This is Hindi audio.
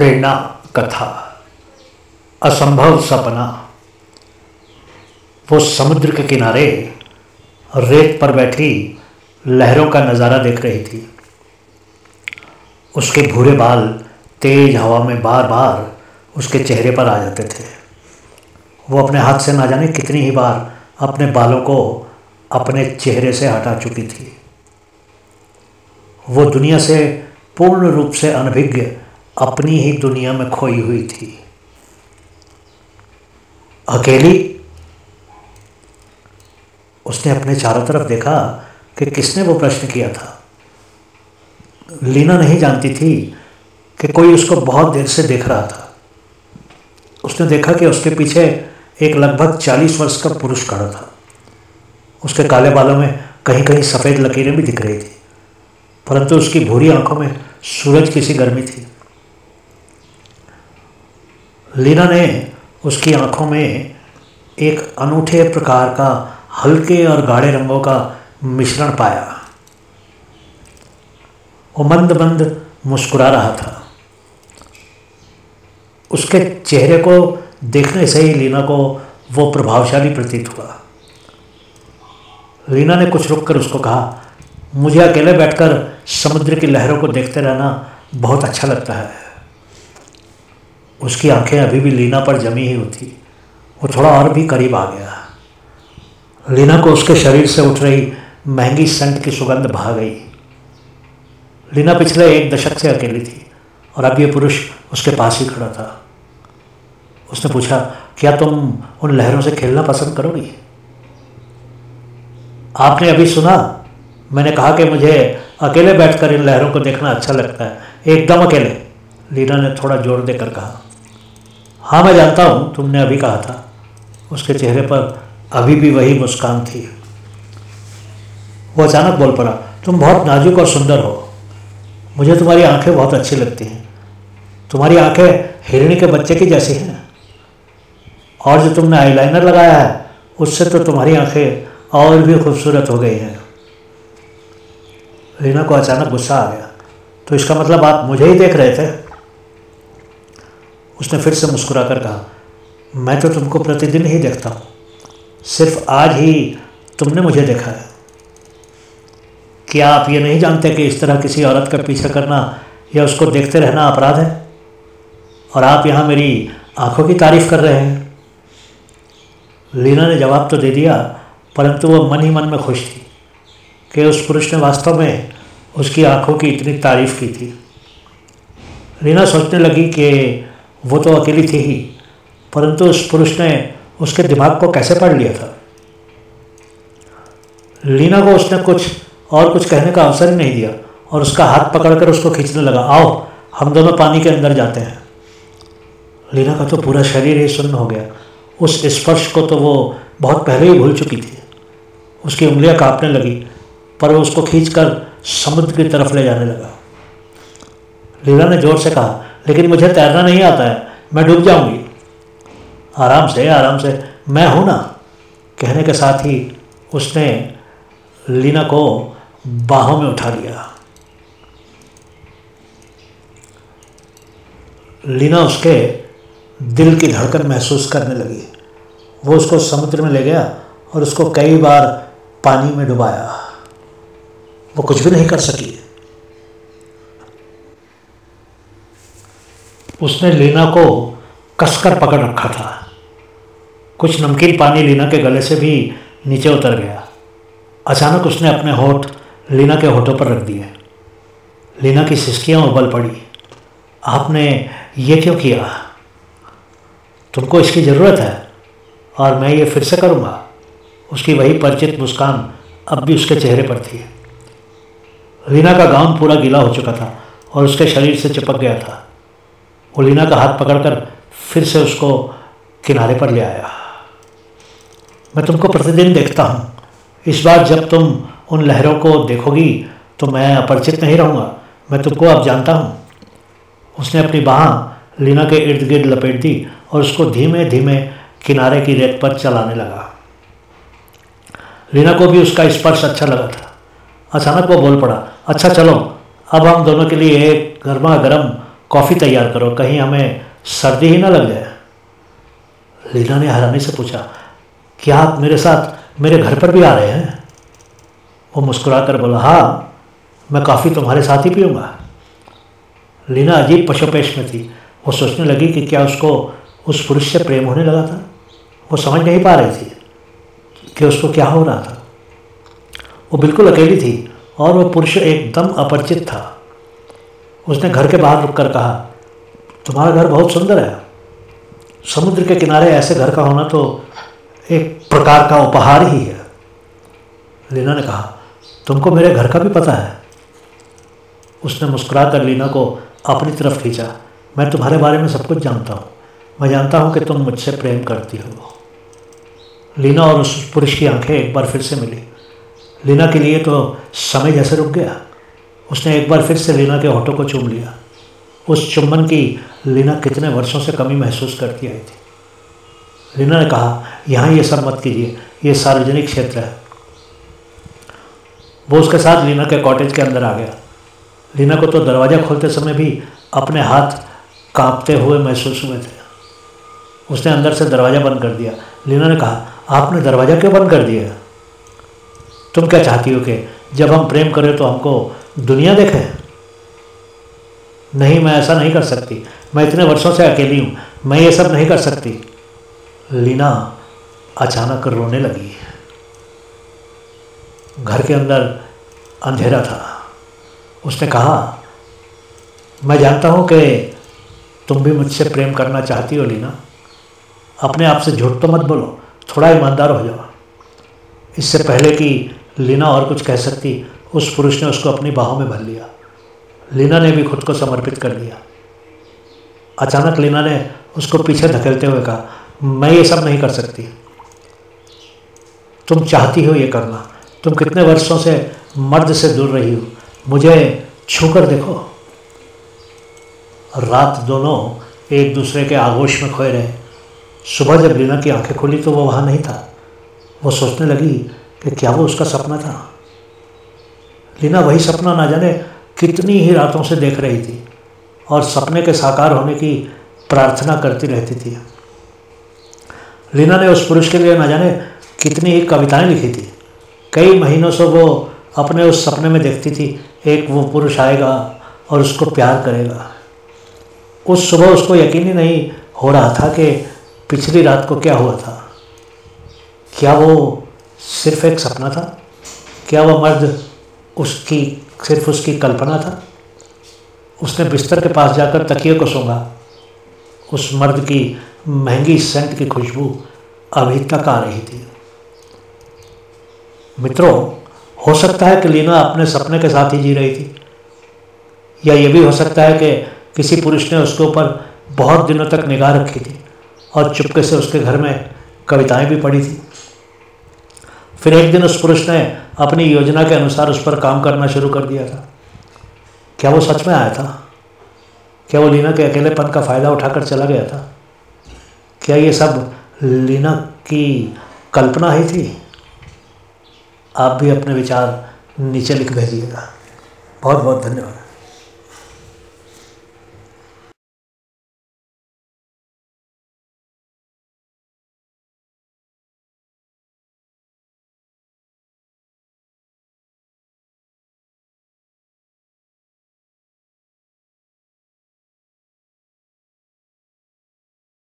प्रेरणा, कथा, असंभव सपना, वो समुद्र के किनारे रेत पर बैठी लहरों का नज़ारा देख रही थी। उसके भूरे बाल तेज हवा में बार बार उसके चेहरे पर आ जाते थे। वो अपने हाथ से ना जाने कितनी ही बार अपने बालों को अपने चेहरे से हटा चुकी थी। वो दुनिया से पूर्ण रूप से अनभिज्ञ अपनी ही दुनिया में खोई हुई थी। अकेली? उसने अपने चारों तरफ़ देखा कि किसने वो प्रश्न किया था। लीना नहीं जानती थी कि कोई उसको बहुत देर से देख रहा था। उसने देखा कि उसके पीछे एक लगभग चालीस वर्ष का पुरुष खड़ा था। उसके काले बालों में कहीं कहीं सफ़ेद लकीरें भी दिख रही थी, परंतु उसकी भूरी आँखों में सूरज की सी गर्मी थी। लीना ने उसकी आँखों में एक अनूठे प्रकार का हल्के और गाढ़े रंगों का मिश्रण पाया। वो मंद मंद मुस्कुरा रहा था। उसके चेहरे को देखने से ही लीना को वो प्रभावशाली प्रतीत हुआ। लीना ने कुछ रुक कर उसको कहा, मुझे अकेले बैठकर समुद्र की लहरों को देखते रहना बहुत अच्छा लगता है। उसकी आँखें अभी भी लीना पर जमी ही होती। वो थोड़ा और भी करीब आ गया। लीना को उसके शरीर से उठ रही महँगी सेंट की सुगंध भा गई। लीना पिछले एक दशक से अकेली थी और अब ये पुरुष उसके पास ही खड़ा था। उसने पूछा, क्या तुम उन लहरों से खेलना पसंद करोगी? आपने अभी सुना? मैंने कहा कि मुझे अकेले बैठकर इन लहरों को देखना अच्छा लगता है। एकदम अकेले, लीना ने थोड़ा ज़ोर देकर कहा। हाँ मैं जानता हूँ, तुमने अभी कहा था। उसके चेहरे पर अभी भी वही मुस्कान थी। वो अचानक बोल पड़ा, तुम बहुत नाजुक और सुंदर हो। मुझे तुम्हारी आँखें बहुत अच्छी लगती हैं। तुम्हारी आँखें हिरणी के बच्चे की जैसी हैं। और जो तुमने आईलाइनर लगाया है, उससे तो तुम्हारी आँखें और भी खूबसूरत हो गई हैं। रीना को अचानक गुस्सा आ गया। तो इसका मतलब आप मुझे ही देख रहे थे? उसने फिर से मुस्कुरा कर कहा, मैं तो तुमको प्रतिदिन ही देखता हूँ। सिर्फ़ आज ही तुमने मुझे देखा है। क्या आप ये नहीं जानते कि इस तरह किसी औरत का पीछा करना या उसको देखते रहना अपराध है? और आप यहाँ मेरी आँखों की तारीफ़ कर रहे हैं? लीना ने जवाब तो दे दिया, परंतु वह मन ही मन में खुश थी कि उस पुरुष ने वास्तव में उसकी आँखों की इतनी तारीफ़ की थी। रीना सोचने लगी कि वो तो अकेली थी ही, परंतु उस पुरुष ने उसके दिमाग को कैसे पढ़ लिया था? लीना को उसने कुछ और कुछ कहने का अवसर ही नहीं दिया और उसका हाथ पकड़कर उसको खींचने लगा। आओ, हम दोनों पानी के अंदर जाते हैं। लीना का तो पूरा शरीर ही सुन्न हो गया। उस स्पर्श को तो वो बहुत पहले ही भूल चुकी थी। उसकी उंगलियाँ कांपने लगी, पर वो उसको खींचकर समुद्र की तरफ़ ले जाने लगा। लीला ने ज़ोर से कहा लेकिन मुझे तैरना नहीं आता है। मैं डूब जाऊँगी। आराम से आराम से। मैं हूँ ना। कहने के साथ ही उसने लीना को बाहों में उठा लिया। लीना उसके दिल की धड़कन महसूस करने लगी। वो उसको समुद्र में ले गया और उसको कई बार पानी में डुबाया। वो कुछ भी नहीं कर सकी। उसने लीना को कसकर पकड़ रखा था। कुछ नमकीन पानी लीना के गले से भी नीचे उतर गया। अचानक उसने अपने होठ लीना के होठों पर रख दिए। लीना की सिस्कियाँ उबल पड़ी। आपने ये क्यों किया? तुमको इसकी ज़रूरत है और मैं ये फिर से करूँगा। उसकी वही परिचित मुस्कान अब भी उसके चेहरे पर थी। लीना का गाउन पूरा गीला हो चुका था और उसके शरीर से चिपक गया था। वो लीना का हाथ पकड़कर फिर से उसको किनारे पर ले आया। मैं तुमको प्रतिदिन देखता हूँ। इस बार जब तुम उन लहरों को देखोगी तो मैं अपरिचित नहीं रहूँगा। मैं तुमको अब जानता हूँ। उसने अपनी बाह लीना के इर्द गिर्द लपेट दी और उसको धीमे धीमे किनारे की रेत पर चलाने लगा। लीना को भी उसका स्पर्श अच्छा लगा था। अचानक वो बोल पड़ा अच्छा चलो। अब हम दोनों के लिए एक गर्मा गर्म कॉफ़ी तैयार करो, कहीं हमें सर्दी ही ना लग जाए। लीना ने हैरानी से पूछा, क्या आप मेरे साथ, मेरे घर पर भी आ रहे हैं? वो मुस्कुरा कर बोला हाँ मैं कॉफ़ी तुम्हारे साथ ही पीऊँगा। लीना अजीब पशोपेश में थी। वो सोचने लगी कि क्या उसको, उस पुरुष से प्रेम होने लगा था? वो समझ नहीं पा रही थी कि उसको क्या हो रहा था। वो बिल्कुल अकेली थी और वो पुरुष एकदम अपरिचित था। उसने घर के बाहर रुक कर कहा, तुम्हारा घर बहुत सुंदर है। समुद्र के किनारे ऐसे घर का होना तो एक प्रकार का उपहार ही है। लीना ने कहा, तुमको मेरे घर का भी पता है? उसने मुस्कुरा कर लीना को अपनी तरफ़ खींचा, मैं तुम्हारे बारे में सब कुछ जानता हूँ। मैं जानता हूँ कि तुम मुझसे प्रेम करती हो। लीना और उस पुरुष की आँखें एक बार फिर से मिली। लीना के लिए तो समय जैसे रुक गया। उसने एक बार फिर से लीना के होठों को चूम लिया। उस चुम्बन की लीना कितने वर्षों से कमी महसूस करती आई थी। लीना ने कहा, यहाँ ये सब मत कीजिए, ये सार्वजनिक क्षेत्र है। वो उसके साथ लीना के कॉटेज के अंदर आ गया। लीना को तो दरवाज़ा खोलते समय भी अपने हाथ कांपते हुए महसूस हुए थे। उसने अंदर से दरवाज़ा बंद कर दिया। लीना ने कहा, आपने दरवाज़ा क्यों बंद कर दिया? तुम क्या चाहती हो कि जब हम प्रेम करें तो हमको दुनिया देखे। नहीं, मैं ऐसा नहीं कर सकती। मैं इतने वर्षों से अकेली हूँ। मैं ये सब नहीं कर सकती। लीना अचानक रोने लगी। घर के अंदर अंधेरा था। उसने कहा, मैं जानता हूँ कि तुम भी मुझसे प्रेम करना चाहती हो, लीना। अपने आप से झूठ तो मत बोलो। थोड़ा ईमानदार हो जाओ। इससे पहले कि लीना और कुछ कह सकती उस पुरुष ने उसको अपनी बाहों में भर लिया। लीना ने भी खुद को समर्पित कर दिया। अचानक लीना ने उसको पीछे धकेलते हुए कहा, मैं ये सब नहीं कर सकती। तुम चाहती हो ये करना। तुम कितने वर्षों से मर्द से दूर रही हो। मुझे छू कर देखो। रात दोनों एक दूसरे के आगोश में खोए रहे। सुबह जब लीना की आँखें खुली तो वो वहाँ नहीं था। वो सोचने लगी कि क्या वो उसका सपना था। लीना वही सपना ना जाने कितनी ही रातों से देख रही थी और सपने के साकार होने की प्रार्थना करती रहती थी। लीना ने उस पुरुष के लिए न जाने कितनी ही कविताएँ लिखी थी। कई महीनों से वो अपने उस सपने में देखती थी, एक वो पुरुष आएगा और उसको प्यार करेगा। उस सुबह उसको यकीन ही नहीं हो रहा था कि पिछली रात को क्या हुआ था। क्या वो सिर्फ़ एक सपना था? क्या वह मर्द उसकी, सिर्फ़ उसकी कल्पना था। उसने बिस्तर के पास जाकर तकिए को सूंघा। उस मर्द की महँगी सेंट की खुशबू अभी तक आ रही थी। मित्रों, हो सकता है कि लीना अपने सपने के साथ ही जी रही थी। या ये भी हो सकता है कि किसी पुरुष ने उसके ऊपर बहुत दिनों तक निगाह रखी थी और चुपके से उसके घर में कविताएँ भी पढ़ी थी। फिर एक दिन उस पुरुष ने अपनी योजना के अनुसार उस पर काम करना शुरू कर दिया था। क्या वो सच में आया था? क्या वो लीना के अकेलेपन का फ़ायदा उठाकर चला गया था? क्या ये सब लीना की कल्पना ही थी? आप भी अपने विचार नीचे लिख भेजिएगा। बहुत बहुत धन्यवाद।